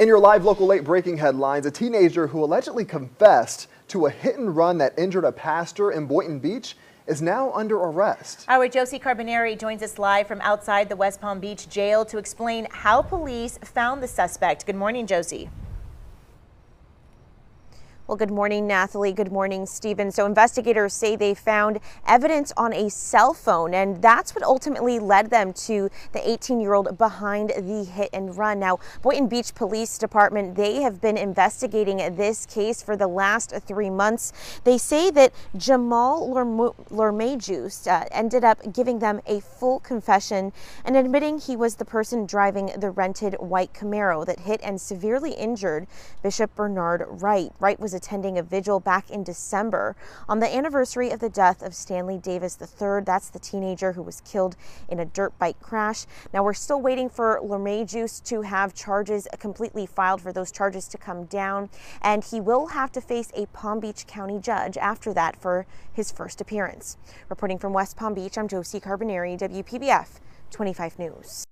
In your live local late breaking headlines, a teenager who allegedly confessed to a hit and run that injured a pastor in Boynton Beach is now under arrest. Our Josie Carbonari joins us live from outside the West Palm Beach jail to explain how police found the suspect. Good morning, Josie. Well, good morning, Nathalie. Good morning, Stephen. So investigators say they found evidence on a cell phone, and that's what ultimately led them to the 18-year-old behind the hit and run. Now, Boynton Beach Police Department, they have been investigating this case for the last three months. They say that Jamal Lormejus uh, ended up giving them a full confession and admitting he was the person driving the rented white Camaro that hit and severely injured Bishop Bernard Wright. Wright was attending a vigil back in December on the anniversary of the death of Stanley Davis III. That's the teenager who was killed in a dirt bike crash. Now we're still waiting for Lormejus to have charges completely filed for those charges to come down, and he will have to face a Palm Beach County judge after that for his first appearance. Reporting from West Palm Beach, I'm Josie Carbonari, WPBF 25 News.